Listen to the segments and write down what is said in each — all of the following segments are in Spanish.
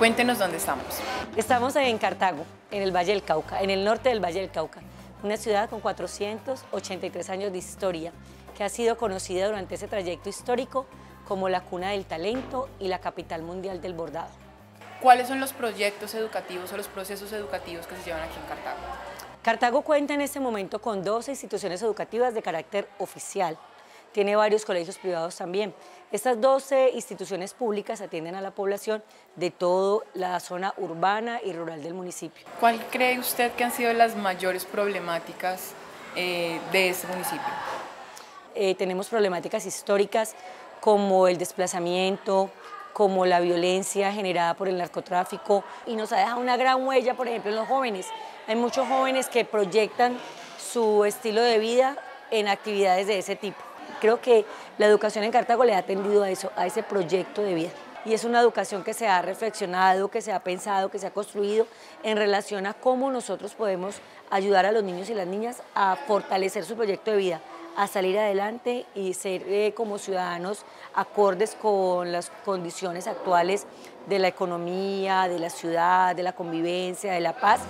Cuéntenos dónde estamos. Estamos en Cartago, en el Valle del Cauca, en el norte del Valle del Cauca, una ciudad con 483 años de historia, que ha sido conocida durante ese trayecto histórico como la cuna del talento y la capital mundial del bordado. ¿Cuáles son los proyectos educativos o los procesos educativos que se llevan aquí en Cartago? Cartago cuenta en este momento con 12 instituciones educativas de carácter oficial. Tiene varios colegios privados también. Estas 12 instituciones públicas atienden a la población de toda la zona urbana y rural del municipio. ¿Cuál cree usted que han sido las mayores problemáticas eh, de este municipio? Eh, tenemos problemáticas históricas como el desplazamiento, como la violencia generada por el narcotráfico y nos ha dejado una gran huella, por ejemplo, en los jóvenes. Hay muchos jóvenes que proyectan su estilo de vida en actividades de ese tipo. Creo que la educación en Cartago le ha atendido a eso, a ese proyecto de vida. Y es una educación que se ha reflexionado, que se ha pensado, que se ha construido en relación a cómo nosotros podemos ayudar a los niños y las niñas a fortalecer su proyecto de vida, a salir adelante y ser eh, como ciudadanos acordes con las condiciones actuales de la economía, de la ciudad, de la convivencia, de la paz.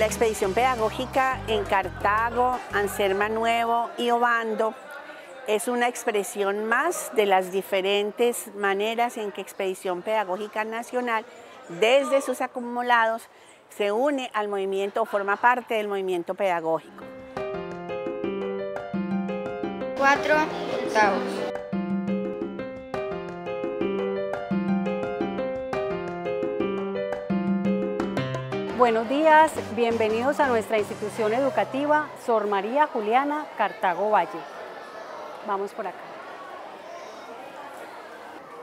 La expedición pedagógica en Cartago, Anserma Nuevo y Obando es una expresión más de las diferentes maneras en que Expedición Pedagógica Nacional, desde sus acumulados, se une al movimiento o forma parte del movimiento pedagógico. Cuatro octavos. Buenos días, bienvenidos a nuestra institución educativa Sor María Juliana Cartago Valle. Vamos por acá.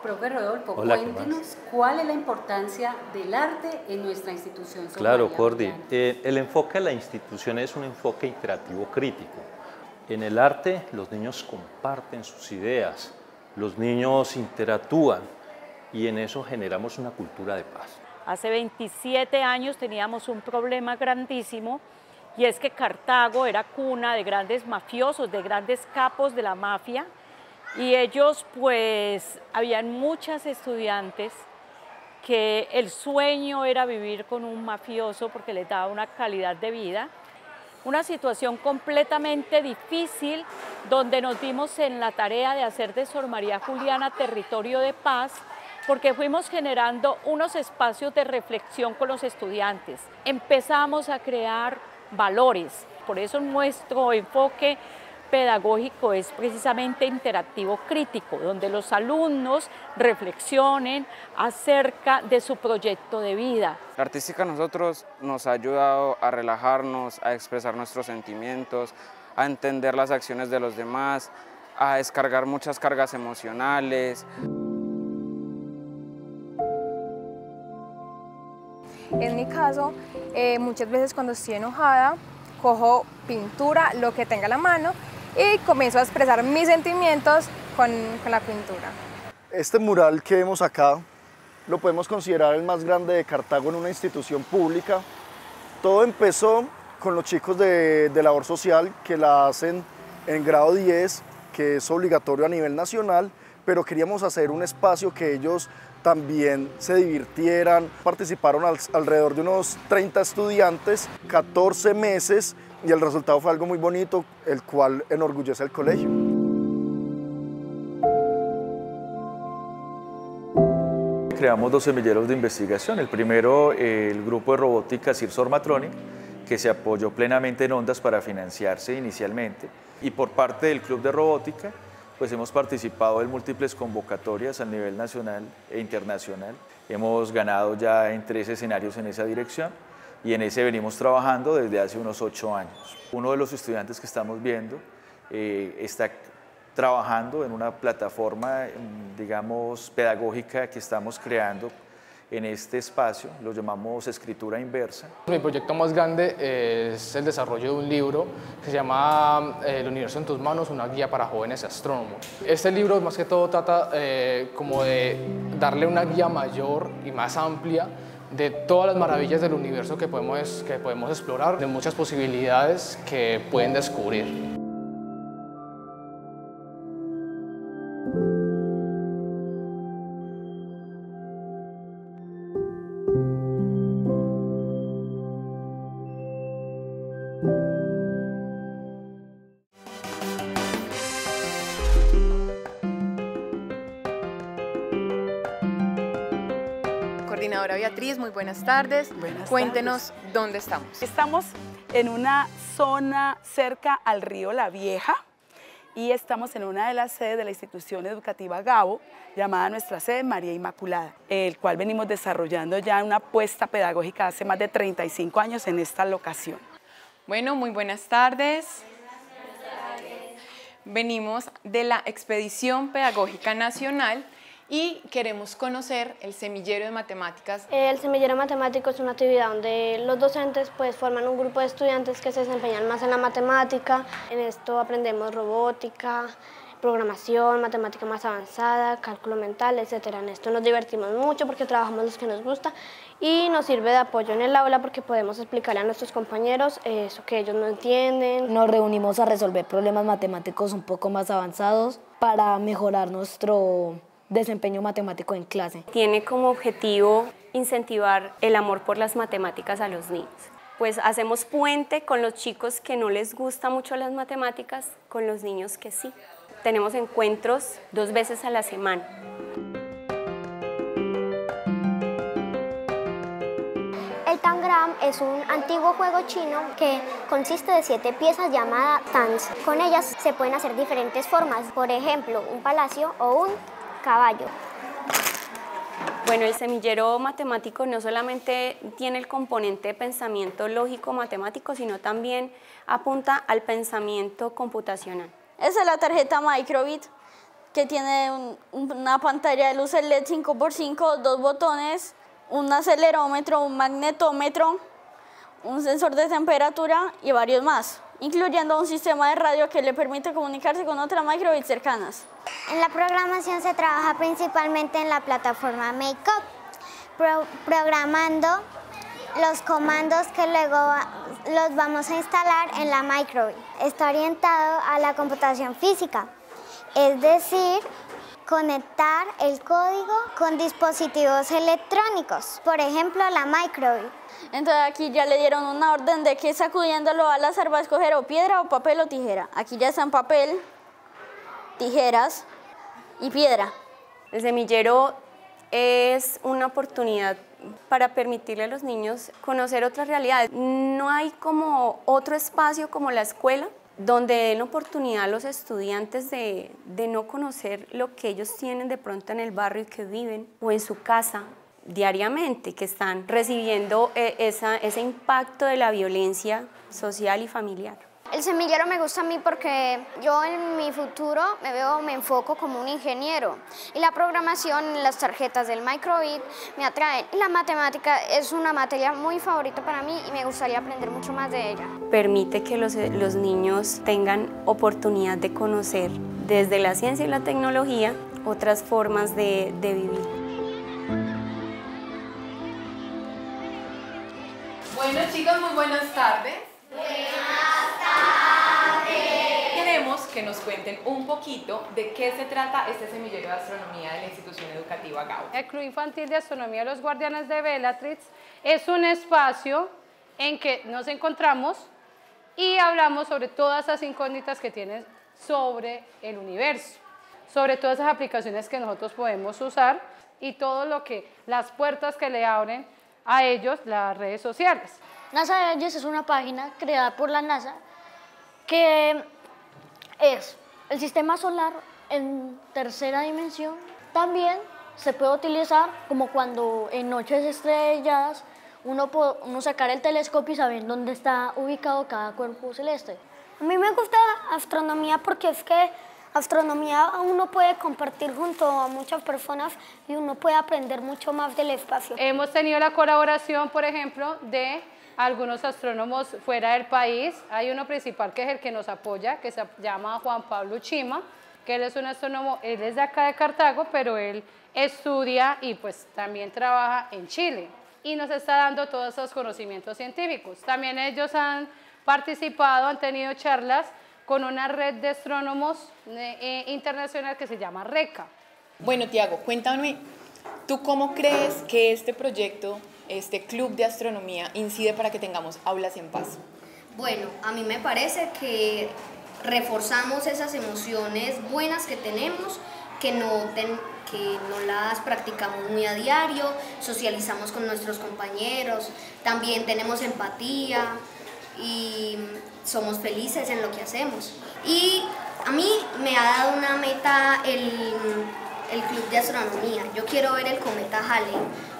Profe Rodolfo, cuéntenos cuál es la importancia del arte en nuestra institución. Sor claro, Cordi. Eh, el enfoque de la institución es un enfoque interactivo crítico. En el arte los niños comparten sus ideas, los niños interactúan y en eso generamos una cultura de paz. Hace 27 años teníamos un problema grandísimo y es que Cartago era cuna de grandes mafiosos, de grandes capos de la mafia y ellos pues, habían muchas estudiantes que el sueño era vivir con un mafioso porque les daba una calidad de vida. Una situación completamente difícil donde nos dimos en la tarea de hacer de Sor María Juliana territorio de paz porque fuimos generando unos espacios de reflexión con los estudiantes. Empezamos a crear valores, por eso nuestro enfoque pedagógico es precisamente interactivo crítico, donde los alumnos reflexionen acerca de su proyecto de vida. La artística a nosotros nos ha ayudado a relajarnos, a expresar nuestros sentimientos, a entender las acciones de los demás, a descargar muchas cargas emocionales. En mi caso, eh, muchas veces cuando estoy enojada, cojo pintura, lo que tenga a la mano, y comienzo a expresar mis sentimientos con, la pintura. Este mural que vemos acá lo podemos considerar el más grande de Cartago en una institución pública. Todo empezó con los chicos de, de, labor social que la hacen en grado 10, que es obligatorio a nivel nacional, pero queríamos hacer un espacio que ellos también se divirtieran. Participaron alrededor de unos 30 estudiantes, 14 meses, y el resultado fue algo muy bonito, el cual enorgullece al colegio. Creamos dos semilleros de investigación. El primero, el grupo de robótica Cirsor Matronic, que se apoyó plenamente en Ondas para financiarse inicialmente. Y por parte del Club de Robótica, pues hemos participado en múltiples convocatorias a nivel nacional e internacional. Hemos ganado ya en tres escenarios en esa dirección y en ese venimos trabajando desde hace unos ocho años. Uno de los estudiantes que estamos viendo eh, está trabajando en una plataforma, digamos, pedagógica que estamos creando en este espacio, lo llamamos escritura inversa. Mi proyecto más grande es el desarrollo de un libro que se llama eh, El universo en tus manos, una guía para jóvenes astrónomos. Este libro más que todo trata eh, como de darle una guía mayor y más amplia de todas las maravillas del universo que podemos, que podemos explorar, de muchas posibilidades que pueden descubrir. Laura Beatriz, muy buenas tardes. Buenas Cuéntenos dónde estamos. Estamos en una zona cerca al río La Vieja y estamos en una de las sedes de la institución educativa Gabo, llamada nuestra sede María Inmaculada, el cual venimos desarrollando ya una apuesta pedagógica hace más de 35 años en esta locación. Bueno, muy buenas tardes. Venimos de la Expedición Pedagógica Nacional y queremos conocer el semillero de matemáticas. El semillero matemático es una actividad donde los docentes pues forman un grupo de estudiantes que se desempeñan más en la matemática. En esto aprendemos robótica, programación, matemática más avanzada, cálculo mental, etc. En esto nos divertimos mucho porque trabajamos los que nos gusta y nos sirve de apoyo en el aula porque podemos explicarle a nuestros compañeros eso que ellos no entienden. Nos reunimos a resolver problemas matemáticos un poco más avanzados para mejorar nuestro desempeño matemático en clase. Tiene como objetivo incentivar el amor por las matemáticas a los niños. Pues hacemos puente con los chicos que no les gusta mucho las matemáticas, con los niños que sí. Tenemos encuentros dos veces a la semana. El tangram es un antiguo juego chino que consiste de siete piezas llamadas tans. Con ellas se pueden hacer diferentes formas, por ejemplo, un palacio o un caballo. Bueno, el semillero matemático no solamente tiene el componente de pensamiento lógico matemático, sino también apunta al pensamiento computacional. Esa es la tarjeta Microbit que tiene una pantalla de luz LED 5x5, dos botones, un acelerómetro, un magnetómetro, un sensor de temperatura y varios más, incluyendo un sistema de radio que le permite comunicarse con otras microbit cercanas. En la programación se trabaja principalmente en la plataforma Makeup, programando los comandos que luego los vamos a instalar en la Microbit. Está orientado a la computación física, es decir, conectar el código con dispositivos electrónicos, por ejemplo la Microbit. Entonces aquí ya le dieron una orden de que sacudiéndolo al azar va a escoger o piedra o papel o tijera. Aquí ya están papel, tijeras y piedra. El semillero es una oportunidad para permitirle a los niños conocer otras realidades. No hay como otro espacio como la escuela donde den oportunidad a los estudiantes de, de, no conocer lo que ellos tienen de pronto en el barrio que viven o en su casa diariamente, que están recibiendo eh, esa, ese impacto de la violencia social y familiar. El semillero me gusta a mí porque yo en mi futuro me veo, me enfoco como un ingeniero y la programación, las tarjetas del microbit me atraen y la matemática es una materia muy favorita para mí y me gustaría aprender mucho más de ella. Permite que los, los niños tengan oportunidad de conocer desde la ciencia y la tecnología otras formas de, de vivir. Bueno chicos, muy buenas tardes. Queremos que nos cuenten un poquito de qué se trata este semillero de astronomía de la institución educativa GAU. El Club Infantil de Astronomía de los Guardianes de Bellatrix es un espacio en que nos encontramos y hablamos sobre todas esas incógnitas que tienen sobre el universo, sobre todas esas aplicaciones que nosotros podemos usar y todo lo que, las puertas que le abren a ellos las redes sociales. NASA Edges es una página creada por la NASA que es el sistema solar en tercera dimensión. También se puede utilizar como cuando en noches estrelladas uno, uno sacar el telescopio y saber dónde está ubicado cada cuerpo celeste. A mí me gusta astronomía porque es que astronomía uno puede compartir junto a muchas personas y uno puede aprender mucho más del espacio. Hemos tenido la colaboración, por ejemplo, de algunos astrónomos fuera del país. Hay uno principal que es el que nos apoya, que se llama Juan Pablo Chima, que él es un astrónomo, él es de acá de Cartago, pero él estudia y pues también trabaja en Chile y nos está dando todos esos conocimientos científicos. También ellos han participado, han tenido charlas con una red de astrónomos eh, internacional que se llama RECA. Bueno, Tiago, cuéntame, ¿tú cómo crees que este proyecto este club de astronomía incide para que tengamos aulas en paz? Bueno, a mí me parece que reforzamos esas emociones buenas que tenemos que noten que no las practicamos muy a diario, socializamos con nuestros compañeros, también tenemos empatía y somos felices en lo que hacemos. Y a mí me ha dado una meta el, el Club de Astronomía. Yo quiero ver el cometa Halley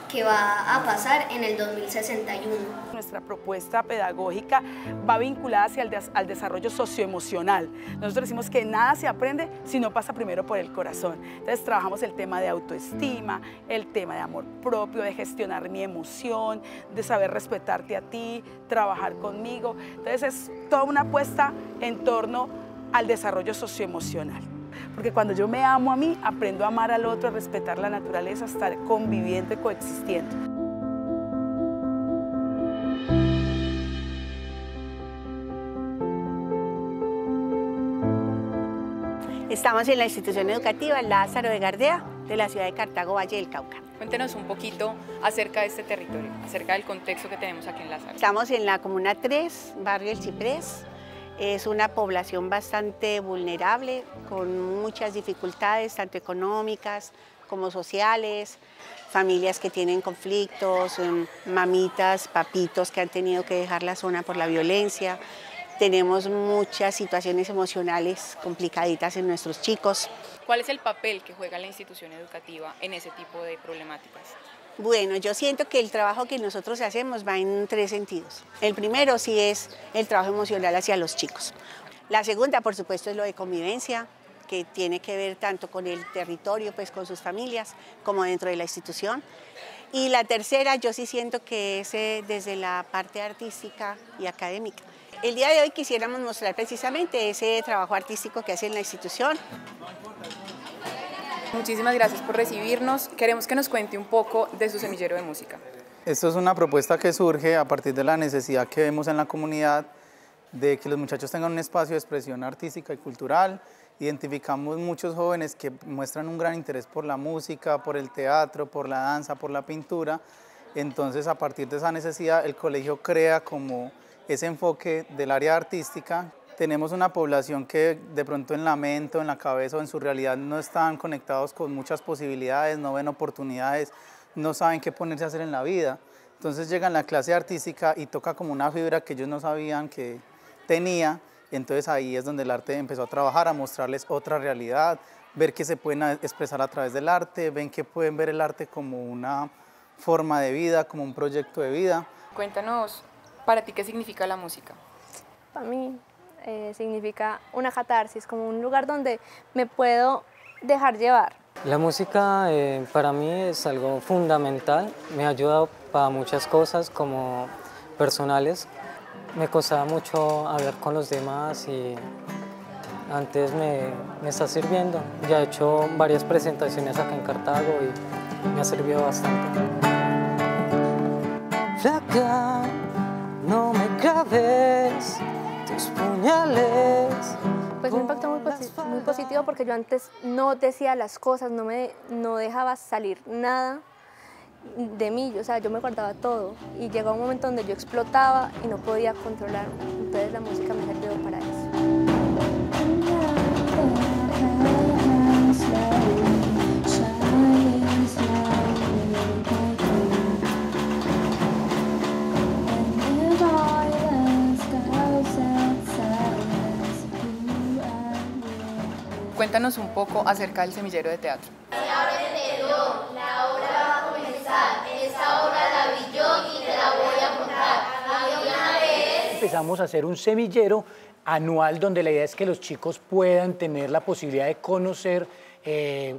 que va a pasar en el 2061. Nuestra propuesta pedagógica va vinculada hacia el al desarrollo socioemocional. Nosotros decimos que nada se aprende si no pasa primero por el corazón. Entonces trabajamos el tema de autoestima, el tema de amor propio, de gestionar mi emoción, de saber respetarte a ti, trabajar conmigo. Entonces es toda una apuesta en torno al desarrollo socioemocional. Porque cuando yo me amo a mí, aprendo a amar al otro, a respetar la naturaleza, a estar conviviendo y coexistiendo. Estamos en la institución educativa Lázaro de Gardea, de la ciudad de Cartago, Valle del Cauca. Cuéntenos un poquito acerca de este territorio, acerca del contexto que tenemos aquí en Lázaro. Estamos en la Comuna 3, Barrio El Ciprés, es una población bastante vulnerable, con muchas dificultades, tanto económicas como sociales, familias que tienen conflictos, em, mamitas, papitos que han tenido que dejar la zona por la violencia. Tenemos muchas situaciones emocionales complicaditas en nuestros chicos. ¿Cuál es el papel que juega la institución educativa en ese tipo de problemáticas? Bueno, yo siento que el trabajo que nosotros hacemos va en tres sentidos. El primero sí es el trabajo emocional hacia los chicos. La segunda, por supuesto, es lo de convivencia, que tiene que ver tanto con el territorio, pues con sus familias, como dentro de la institución. Y la tercera, yo sí siento que es eh, desde la parte artística y académica. El día de hoy quisiéramos mostrar precisamente ese trabajo artístico que hace en la institución. Muchísimas gracias por recibirnos. Queremos que nos cuente un poco de su semillero de música. Esto es una propuesta que surge a partir de la necesidad que vemos en la comunidad de que los muchachos tengan un espacio de expresión artística y cultural. Identificamos muchos jóvenes que muestran un gran interés por la música, por el teatro, por la danza, por la pintura. Entonces, a partir de esa necesidad, el colegio crea como ese enfoque del área artística tenemos una población que de pronto en la mente o en la cabeza o en su realidad no están conectados con muchas posibilidades, no ven oportunidades, no saben qué ponerse a hacer en la vida. Entonces llegan a la clase artística y toca como una fibra que ellos no sabían que tenía. Entonces ahí es donde el arte empezó a trabajar, a mostrarles otra realidad, ver que se pueden expresar a través del arte, ven que pueden ver el arte como una forma de vida, como un proyecto de vida. Cuéntanos, para ti, ¿qué significa la música? Para mí, eh, significa una catarsis, como un lugar donde me puedo dejar llevar. La música eh, para mí es algo fundamental, me ha ayudado para muchas cosas como personales. Me costaba mucho hablar con los demás y antes me, me está sirviendo. Ya he hecho varias presentaciones acá en Cartago y me ha servido bastante. Flaca, no me grabes Pues un impacto muy, muy, positivo porque yo antes no decía las cosas, no, me, no dejaba salir nada de mí, o sea, yo me guardaba todo y llegó un momento donde yo explotaba y no podía controlarme. Entonces la música me sirvió para eso. Cuéntanos un poco acerca del semillero de teatro. la obra va a comenzar. En esta obra la vi yo y te la voy a contar. Había una vez... Empezamos a hacer un semillero anual donde la idea es que los chicos puedan tener la posibilidad de conocer eh,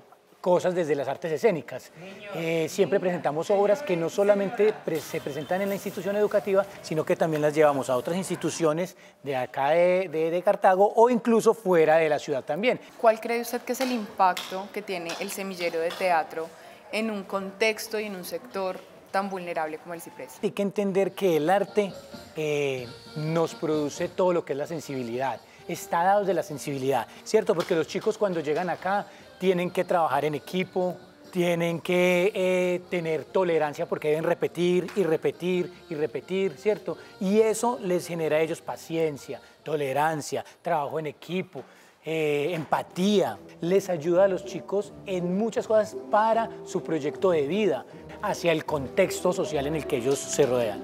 cosas desde las artes escénicas. Eh, siempre presentamos obras que no solamente se presentan en la institución educativa, sino que también las llevamos a otras instituciones de acá de, de, Cartago o incluso fuera de la ciudad también. ¿Cuál cree usted que es el impacto que tiene el semillero de teatro en un contexto y en un sector tan vulnerable como el ciprés? Hay que entender que el arte eh, nos produce todo lo que es la sensibilidad está dado de la sensibilidad, ¿cierto? Porque los chicos cuando llegan acá tienen que trabajar en equipo, tienen que eh, tener tolerancia porque deben repetir y repetir y repetir, ¿cierto? Y eso les genera a ellos paciencia, tolerancia, trabajo en equipo. eh, empatía. Les ayuda a los chicos en muchas cosas para su proyecto de vida, hacia el contexto social en el que ellos se rodean.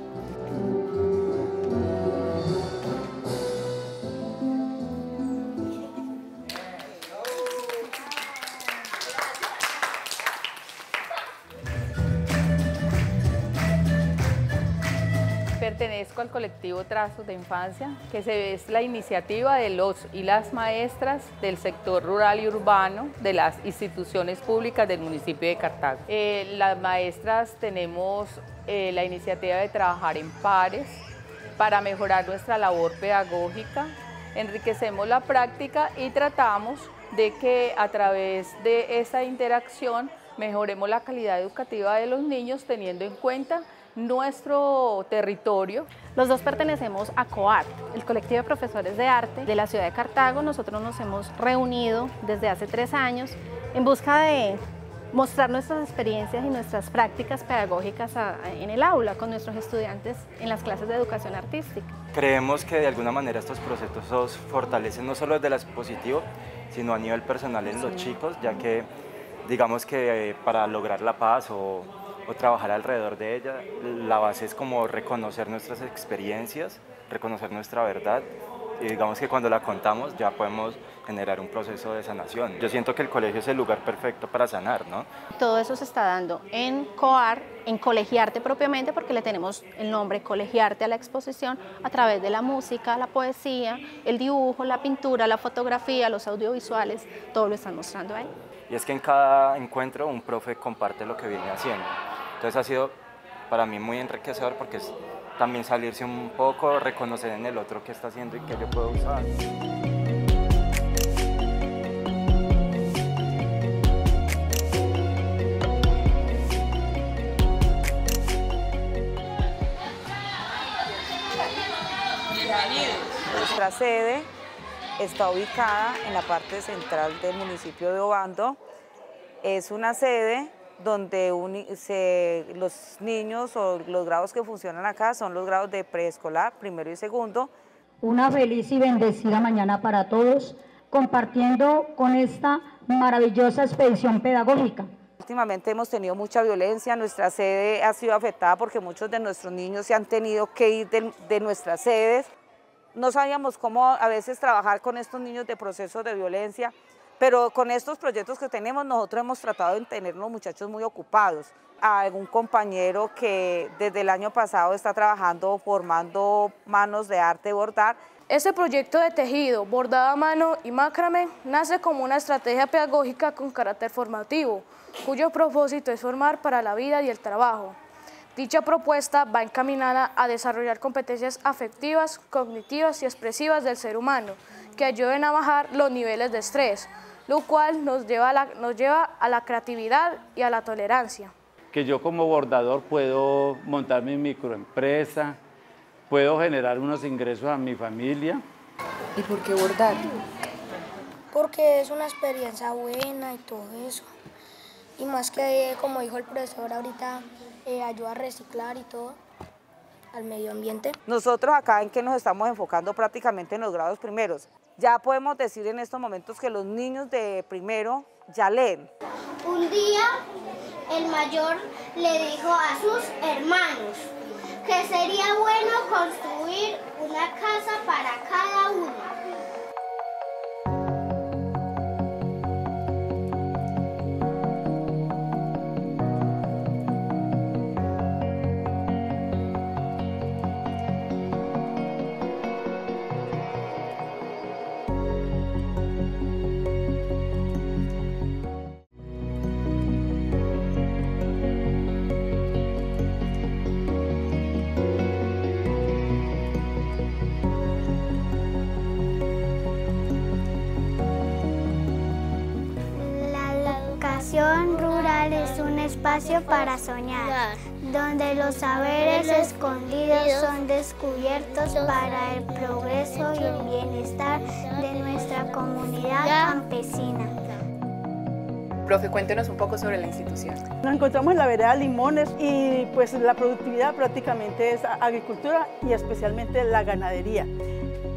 Pertenezco al colectivo Trazos de Infancia, que es la iniciativa de los y las maestras del sector rural y urbano de las instituciones públicas del municipio de Cartago. Eh, las maestras tenemos eh, la iniciativa de trabajar en pares para mejorar nuestra labor pedagógica, enriquecemos la práctica y tratamos de que a través de esa interacción mejoremos la calidad educativa de los niños teniendo en cuenta nuestro territorio. Los dos pertenecemos a COART, el colectivo de profesores de arte de la ciudad de Cartago. Nosotros nos hemos reunido desde hace tres años en busca de mostrar nuestras experiencias y nuestras prácticas pedagógicas en el aula con nuestros estudiantes en las clases de educación artística. Creemos que de alguna manera estos procesos fortalecen no solo desde el expositivo, sino a nivel personal en los chicos, ya que digamos que eh, para lograr la paz o o trabajar alrededor de ella. La base es como reconocer nuestras experiencias, reconocer nuestra verdad y digamos que cuando la contamos ya podemos generar un proceso de sanación. Yo siento que el colegio es el lugar perfecto para sanar, ¿no? Todo eso se está dando en COAR, en Colegiarte propiamente, porque le tenemos el nombre Colegiarte a la exposición a través de la música, la poesía, el dibujo, la pintura, la fotografía, los audiovisuales, todo lo están mostrando ahí. Y es que en cada encuentro un profe comparte lo que viene haciendo. Entonces ha sido para mí muy enriquecedor porque es también salirse un poco, reconocer en el otro qué está haciendo y qué yo puedo usar. Nuestra sede está ubicada en la parte central del municipio de Obando. Es una sede donde los niños o los grados que funcionan acá son los grados de preescolar, primero y segundo. Una feliz y bendecida mañana para todos, compartiendo con esta maravillosa expedición pedagógica. Últimamente hemos tenido mucha violencia, nuestra sede ha sido afectada porque muchos de nuestros niños se han tenido que ir de, de nuestras sedes. No sabíamos cómo a veces trabajar con estos niños de procesos de violencia, pero con estos proyectos que tenemos, nosotros hemos tratado de tener los muchachos muy ocupados. Hay un compañero que desde el año pasado está trabajando formando manos de arte bordar. Este proyecto de tejido, bordado a mano y macramé nace como una estrategia pedagógica con carácter formativo, cuyo propósito es formar para la vida y el trabajo. Dicha propuesta va encaminada a desarrollar competencias afectivas, cognitivas y expresivas del ser humano, que ayuden a bajar los niveles de estrés, lo cual nos lleva, a la, nos lleva a la creatividad y a la tolerancia. Que yo como bordador puedo montar mi microempresa, puedo generar unos ingresos a mi familia. ¿Y por qué bordar? Porque es una experiencia buena y todo eso. Y más que, como dijo el profesor ahorita, eh, ayuda a reciclar y todo al medio ambiente. Nosotros acá en que nos estamos enfocando prácticamente en los grados primeros. Ya podemos decir en estos momentos que los niños de primero ya leen. Un día el mayor le dijo a sus hermanos que sería bueno construir una casa para cada uno. Rural es un espacio para soñar, donde los saberes escondidos son descubiertos para el progreso y el bienestar de nuestra comunidad campesina. Profe, cuéntenos un poco sobre la institución. Nos encontramos en la vereda Limones y pues la productividad prácticamente es agricultura y especialmente la ganadería.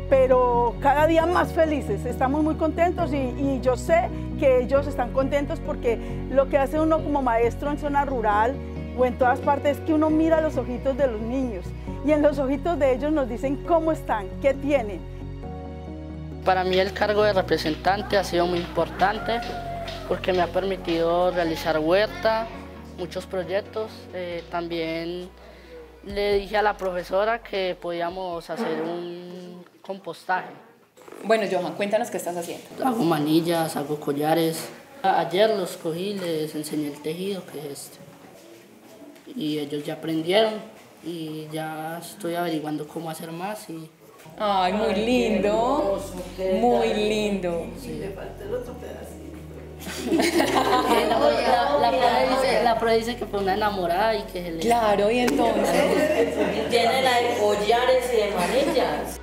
pero cada día más felices. Estamos muy contentos y, y, yo sé que ellos están contentos porque lo que hace uno como maestro en zona rural o en todas partes es que uno mira los ojitos de los niños y en los ojitos de ellos nos dicen cómo están, qué tienen. Para mí el cargo de representante ha sido muy importante porque me ha permitido realizar huerta, muchos proyectos. Eh, también le dije a la profesora que podíamos hacer un compostaje. Bueno, Johan, cuéntanos qué estás haciendo. Hago manillas, hago collares. Ayer los cogí, les enseñé el tejido que es este. Y ellos ya aprendieron y ya estoy averiguando cómo hacer más y Ay, muy lindo. Muy lindo. Sí. Le falta el otro pedacito. la, la, la, pro dice que fue una enamorada y que se le... Claro, y entonces... Tiene la de collares y de manillas.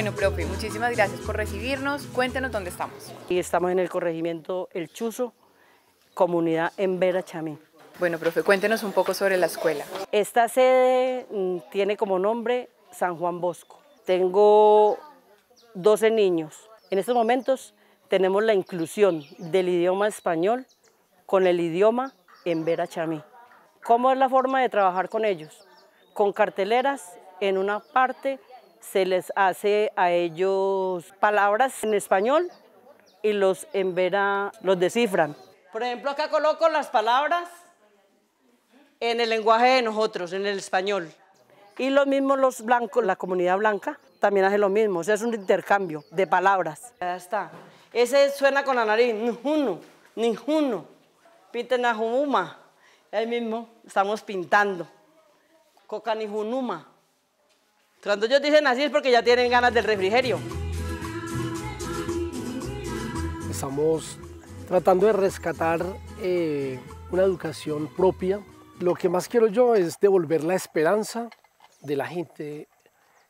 Bueno, profe, muchísimas gracias por recibirnos. Cuéntenos dónde estamos. Y estamos en el corregimiento El Chuzo, comunidad en Vera Chamí. Bueno, profe, cuéntenos un poco sobre la escuela. Esta sede mm, tiene como nombre San Juan Bosco. Tengo 12 niños. En estos momentos tenemos la inclusión del idioma español con el idioma en Vera Chamí. ¿Cómo es la forma de trabajar con ellos? Con carteleras en una parte se les hace a ellos palabras en español y los en vera los descifran. Por ejemplo, acá coloco las palabras en el lenguaje de nosotros, en el español. Y lo mismo los blancos, la comunidad blanca, también hace lo mismo. O sea, es un intercambio de palabras. Ya está. Ese suena con la nariz, ninjuno, ninjuno. Pinten a Ahí mismo estamos pintando. Coca nijunuma. Cuando ellos dicen así es porque ya tienen ganas del refrigerio. Estamos tratando de rescatar eh, una educación propia. Lo que más quiero yo es devolver la esperanza de la gente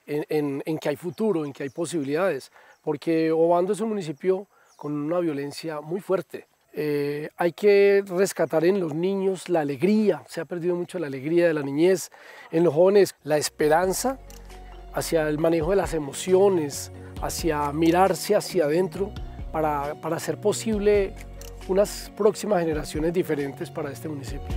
en, que hay futuro, en que hay posibilidades, porque Obando es un municipio con una violencia muy fuerte. Eh, hay que rescatar en los niños la alegría, se ha perdido mucho la alegría de la niñez, en los jóvenes la esperanza hacia el manejo de las emociones, hacia mirarse hacia adentro para, para hacer posible unas próximas generaciones diferentes para este municipio.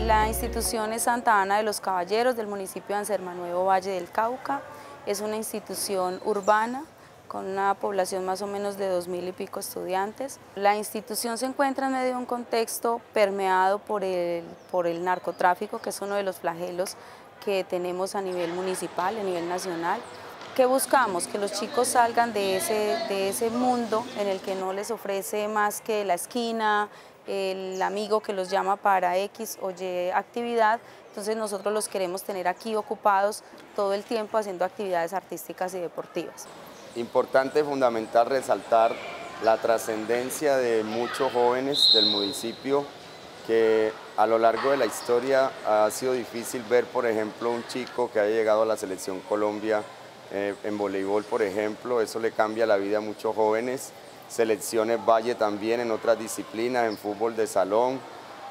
La institución es Santa Ana de los Caballeros del municipio de Anserma Nuevo Valle del Cauca. Es una institución urbana con una población más o menos de dos mil y pico estudiantes. La institución se encuentra en medio de un contexto permeado por el, por el narcotráfico, que es uno de los flagelos que tenemos a nivel municipal, a nivel nacional, que buscamos que los chicos salgan de ese, de ese mundo en el que no les ofrece más que la esquina, el amigo que los llama para X o Y actividad, entonces nosotros los queremos tener aquí ocupados todo el tiempo haciendo actividades artísticas y deportivas. Importante, fundamental resaltar la trascendencia de muchos jóvenes del municipio que a lo largo de la historia ha sido difícil ver, por ejemplo, un chico que haya llegado a la selección Colombia eh, en voleibol, por ejemplo, eso le cambia la vida a muchos jóvenes. Selecciones Valle también en otras disciplinas, en fútbol de salón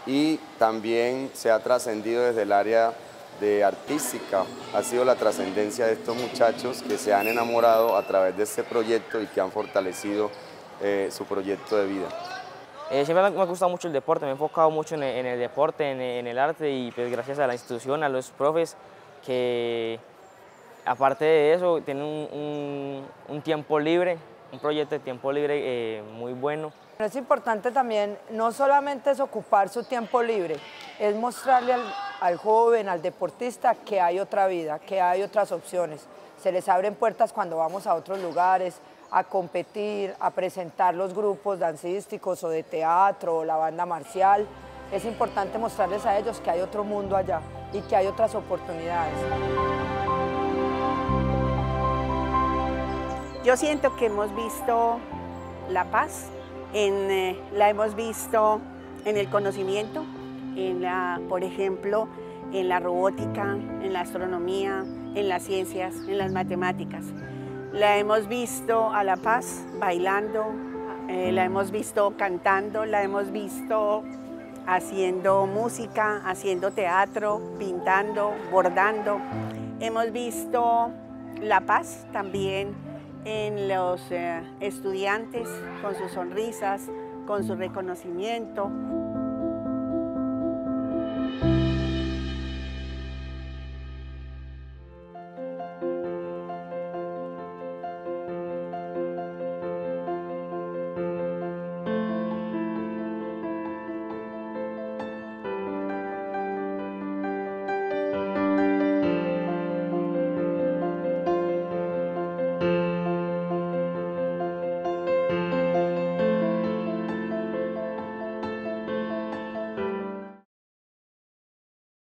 y también se ha trascendido desde el área de artística. Ha sido la trascendencia de estos muchachos que se han enamorado a través de este proyecto y que han fortalecido eh, su proyecto de vida. Eh, siempre me ha gustado mucho el deporte, me he enfocado mucho en el, deporte, en, el arte y pues gracias a la institución, a los profes que aparte de eso tienen un, tiempo libre, un proyecto de tiempo libre eh, muy bueno. Es importante también, no solamente es ocupar su tiempo libre, es mostrarle al, al joven, al deportista que hay otra vida, que hay otras opciones. Se les abren puertas cuando vamos a otros lugares, a competir, a presentar los grupos dancísticos o de teatro la banda marcial. Es importante mostrarles a ellos que hay otro mundo allá y que hay otras oportunidades. Yo siento que hemos visto la paz, en, eh, la hemos visto en el conocimiento, en la, por ejemplo, en la robótica, en la astronomía, en las ciencias, en las matemáticas. La hemos visto a La Paz bailando, eh, la hemos visto cantando, la hemos visto haciendo música, haciendo teatro, pintando, bordando. Hemos visto La Paz también en los eh, estudiantes con sus sonrisas, con su reconocimiento.